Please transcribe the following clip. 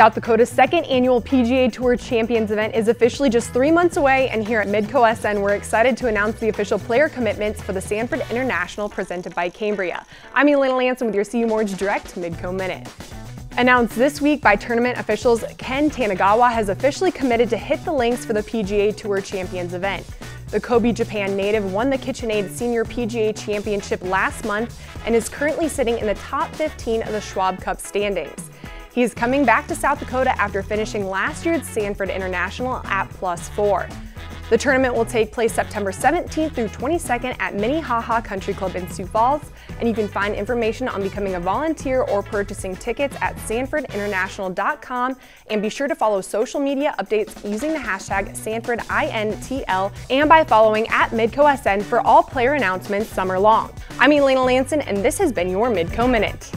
South Dakota's second annual PGA Tour Champions event is officially just three months away, and here at Midco SN, we're excited to announce the official player commitments for the Sanford International presented by Cambria. I'm Elena Lanson with your CU Mortgage Direct Midco Minute. Announced this week by tournament officials, Ken Tanigawa has officially committed to hit the links for the PGA Tour Champions event. The Kobe, Japan native won the KitchenAid Senior PGA Championship last month and is currently sitting in the top 15 of the Schwab Cup standings. He is coming back to South Dakota after finishing last year's Sanford International at plus four. The tournament will take place September 17th through 22nd at Minnehaha Country Club in Sioux Falls, and you can find information on becoming a volunteer or purchasing tickets at sanfordinternational.com. And be sure to follow social media updates using the hashtag SanfordINTL and by following at MidcoSN for all player announcements summer long. I'm Elena Lanson, and this has been your Midco Minute.